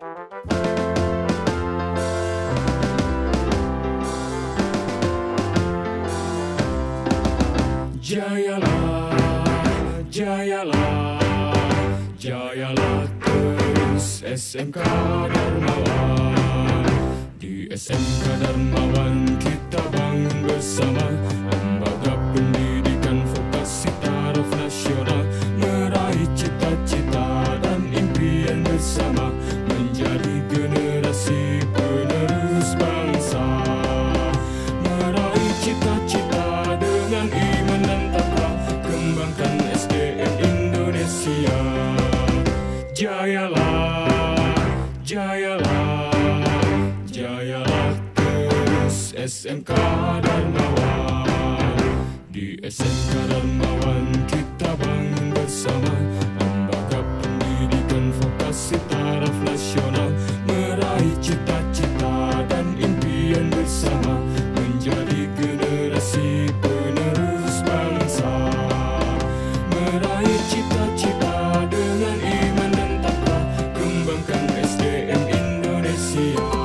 Jayalah, jayalah, jayalah terus SMK Darmawan Di SMK Darmawan kita bangun bersama Lembaga pendidikan vokasi taraf nasional Meraih cita-cita dan impian bersama Jayalah, jayalah, jayalah terus SMK Darmawan Di SMK Darmawan kita bangun bersama Lembaga pendidikan vokasi taraf nasional Meraih cita-cita dan impian bersama Menjadi generasi penerus bangsa. Meraih cita-cita You.